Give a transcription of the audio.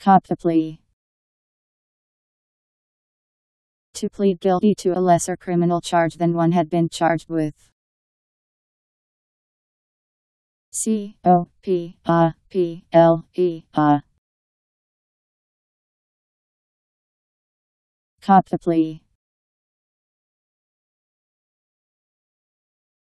cop a plea. To plead guilty to a lesser criminal charge than one had been charged with. C O P A P L E A. Cop the plea.